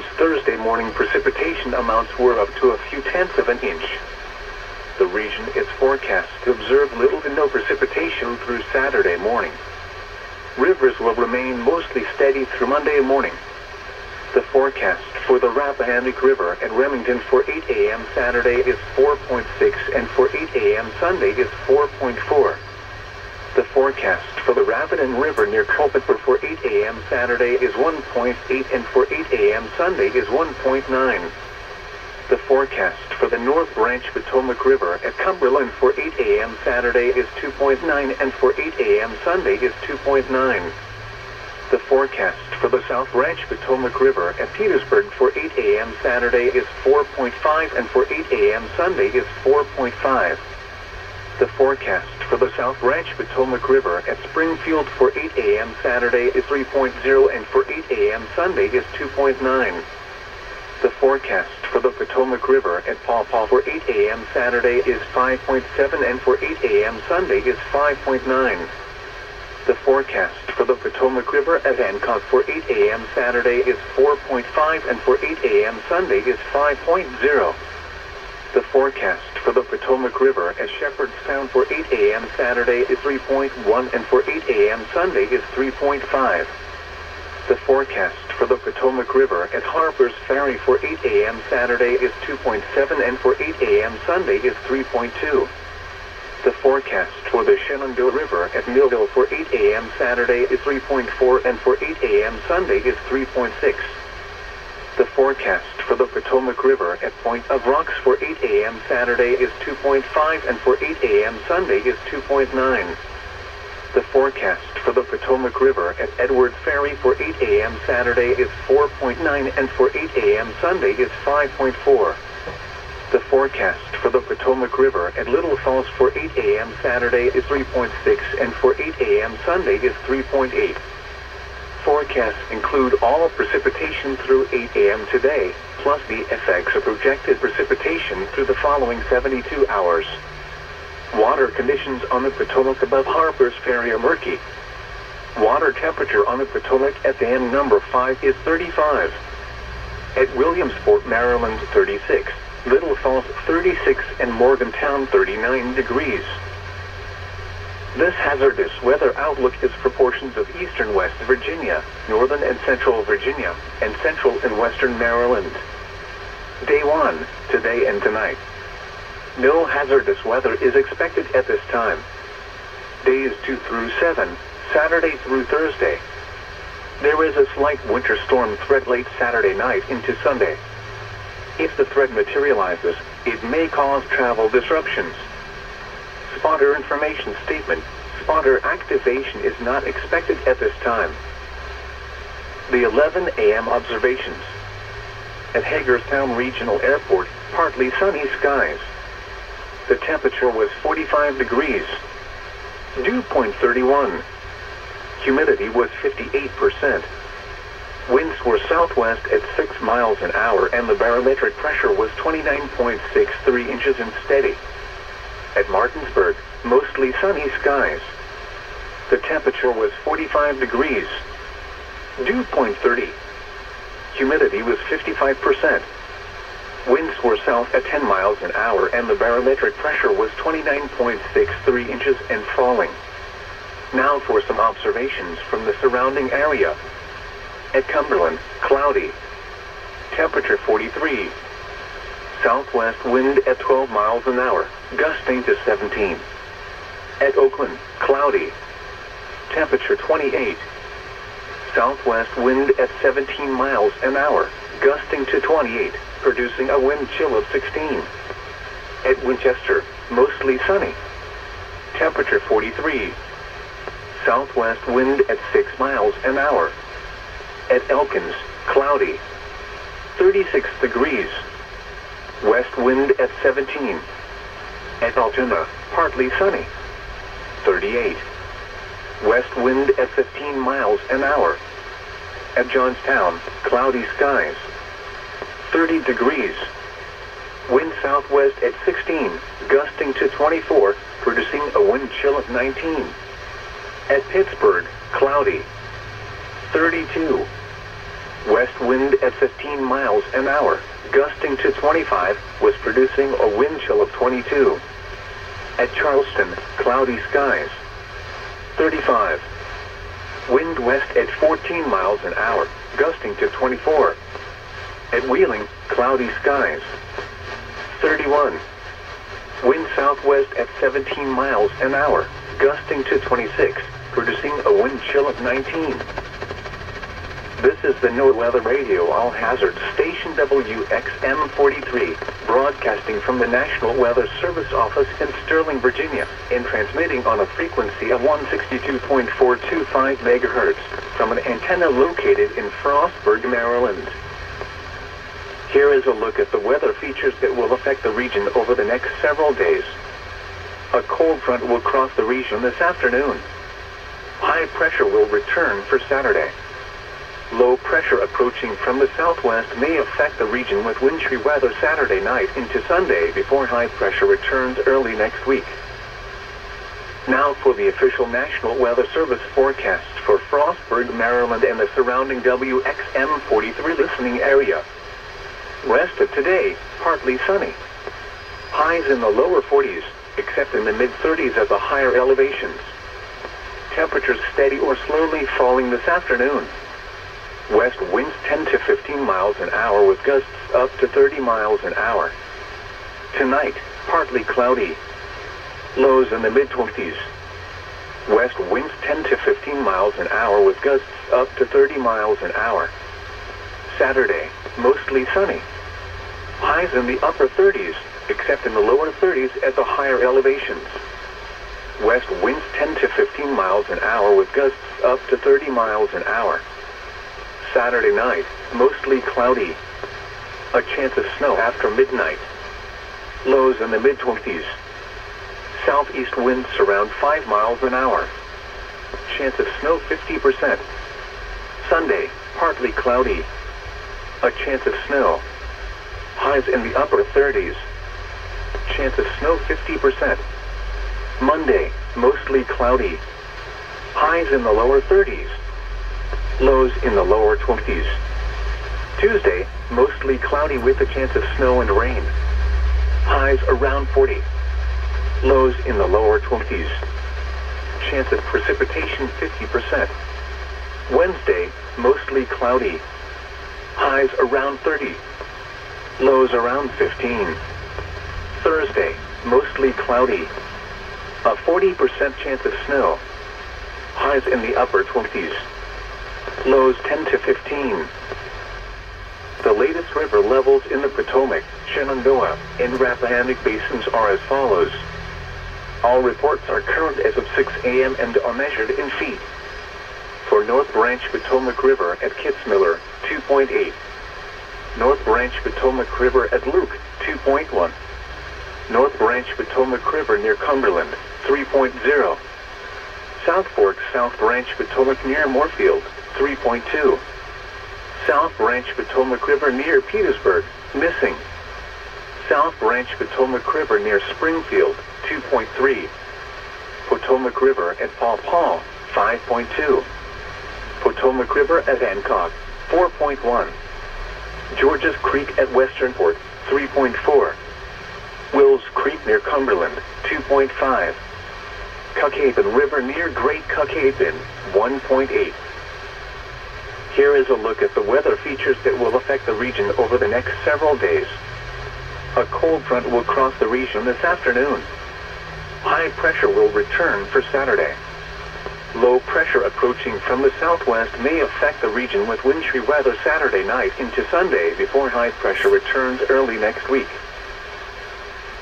since Thursday morning precipitation amounts were up to a few tenths of an inch. The region is forecast to observe little to no precipitation through Saturday morning. Rivers will remain mostly steady through Monday morning. The forecast for the Rappahannock River at Remington for 8 a.m. Saturday is 4.6 and for 8 a.m. Sunday is 4.4. The forecast for the Rapidan River near Culpeper for 8 a.m. Saturday is 1.8 and for 8 a.m. Sunday is 1.9. The forecast for the North Branch Potomac River at Cumberland for 8 a.m. Saturday is 2.9 and for 8 a.m. Sunday is 2.9. The forecast for the South Branch Potomac River at Petersburg for 8 a.m. Saturday is 4.5 and for 8 a.m. Sunday is 4.5. The forecast for the South Branch Potomac River at Springfield for 8 a.m. Saturday is 3.0 and for 8 a.m. Sunday is 2.9. The forecast for the Potomac River at Paw Paw for 8 a.m. Saturday is 5.7 and for 8 a.m. Sunday is 5.9. The forecast for the Potomac River at Hancock for 8 a.m. Saturday is 4.5 and for 8 a.m. Sunday is 5.0. The forecast for the Potomac River at Shepherdstown for 8 a.m. Saturday is 3.1 and for 8 a.m. Sunday is 3.5. The forecast for the Potomac River at Harpers Ferry for 8 a.m. Saturday is 2.7 and for 8 a.m. Sunday is 3.2. The forecast for the Shenandoah River at Millville for 8 a.m. Saturday is 3.4 and for 8 a.m. Sunday is 3.6. The forecast for the Potomac River at Point of Rocks for 8 a.m. Saturday is 2.5 and for 8 a.m. Sunday is 2.9. The forecast for the Potomac River at Edward Ferry for 8 a.m. Saturday is 4.9 and for 8 a.m. Sunday is 5.4. The forecast for the Potomac River at Little Falls for 8 a.m. Saturday is 3.6 and for 8 a.m. Sunday is 3.8. Forecasts include all precipitation through 8 a.m. today, plus the effects of projected precipitation through the following 72 hours. Water conditions on the Potomac above Harpers Ferry are murky. Water temperature on the Potomac at dam number 5 is 35. At Williamsport, Maryland, 36. Little Falls, 36 and Morgantown, 39 degrees. This hazardous weather outlook is for portions of eastern West Virginia, northern and central Virginia, and central and western Maryland. Day 1, today and tonight. No hazardous weather is expected at this time. Days 2 through 7, Saturday through Thursday. There is a slight winter storm threat late Saturday night into Sunday. If the threat materializes, it may cause travel disruptions. Spotter information statement. Spotter activation is not expected at this time. The 11 a.m. observations. At Hagerstown Regional Airport, partly sunny skies. The temperature was 45 degrees. Dew point 31. Humidity was 58%. Winds were southwest at 6 miles an hour and the barometric pressure was 29.63 inches and steady. At Martinsburg, mostly sunny skies. The temperature was 45 degrees. Dew point 30. Humidity was 55%. Winds were south at 10 miles an hour and the barometric pressure was 29.63 inches and falling. Now for some observations from the surrounding area. At Cumberland, cloudy. Temperature 43. Southwest wind at 12 miles an hour, gusting to 17. At Oakland, cloudy. Temperature 28. Southwest wind at 17 miles an hour, gusting to 28, producing a wind chill of 16. At Winchester, mostly sunny. Temperature 43. Southwest wind at 6 miles an hour. At Elkins, cloudy. 36 degrees. West wind at 17. At Altoona, partly sunny. 38. West wind at 15 miles an hour. At Johnstown, cloudy skies. 30 degrees. Wind southwest at 16, gusting to 24, producing a wind chill of 19. At Pittsburgh, cloudy. 32. West wind at 15 miles an hour, gusting to 25, was producing a wind chill of 22. At Charleston, cloudy skies. 35. Wind west at 14 miles an hour, gusting to 24. At Wheeling, cloudy skies. 31. Wind southwest at 17 miles an hour, gusting to 26, producing a wind chill of 19. This is the NOAA Weather Radio All Hazard Station WXM43, broadcasting from the National Weather Service Office in Sterling, Virginia, and transmitting on a frequency of 162.425 megahertz from an antenna located in Frostburg, Maryland. Here is a look at the weather features that will affect the region over the next several days. A cold front will cross the region this afternoon. High pressure will return for Saturday. Low pressure approaching from the southwest may affect the region with wintry weather Saturday night into Sunday before high pressure returns early next week. Now for the official National Weather Service forecast for Frostburg, Maryland and the surrounding WXM43 listening area. Rest of today, partly sunny. Highs in the lower 40s, except in the mid-30s at the higher elevations. Temperatures steady or slowly falling this afternoon. West winds 10 to 15 miles an hour with gusts up to 30 miles an hour. Tonight, partly cloudy. Lows in the mid-20s. West winds 10 to 15 miles an hour with gusts up to 30 miles an hour. Saturday, mostly sunny. Highs in the upper 30s, except in the lower 30s at the higher elevations. West winds 10 to 15 miles an hour with gusts up to 30 miles an hour. Saturday night, mostly cloudy. A chance of snow after midnight. Lows in the mid-20s. Southeast winds around 5 miles an hour. Chance of snow 50%. Sunday, partly cloudy. A chance of snow. Highs in the upper 30s. Chance of snow 50%. Monday, mostly cloudy. Highs in the lower 30s lows in the lower 20s. Tuesday, mostly cloudy with a chance of snow and rain. Highs around 40. Lows in the lower 20s. Chance of precipitation 50%. Wednesday, mostly cloudy. Highs around 30. Lows around 15. Thursday, mostly cloudy. A 40% chance of snow. Highs in the upper 20s lows 10 to 15. The latest river levels in the Potomac, Shenandoah, and Rappahannock basins are as follows. All reports are current as of 6 a.m. and are measured in feet. For North Branch Potomac River at Kitzmiller, 2.8. North Branch Potomac River at Luke, 2.1. North Branch Potomac River near Cumberland, 3.0. South Fork South Branch Potomac near Moorefield, 3.2. South Branch Potomac River near Petersburg, missing. South Branch Potomac River near Springfield, 2.3. Potomac River at Paw Paw, 5.2. Potomac River at Hancock, 4.1. Georges Creek at Westernport, 3.4. Wills Creek near Cumberland, 2.5. Cacapon River near Great Cacapon, 1.8. Here is a look at the weather features that will affect the region over the next several days. A cold front will cross the region this afternoon. High pressure will return for Saturday. Low pressure approaching from the southwest may affect the region with wintry weather Saturday night into Sunday before high pressure returns early next week.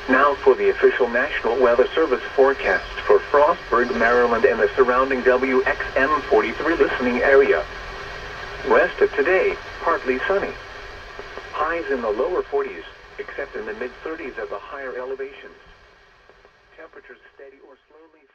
Now for the official National Weather Service forecast for Frostburg, Maryland and the surrounding WXM43 listening area. West of today, partly sunny. Highs in the lower 40s, except in the mid-30s at the higher elevations. Temperatures steady or slowly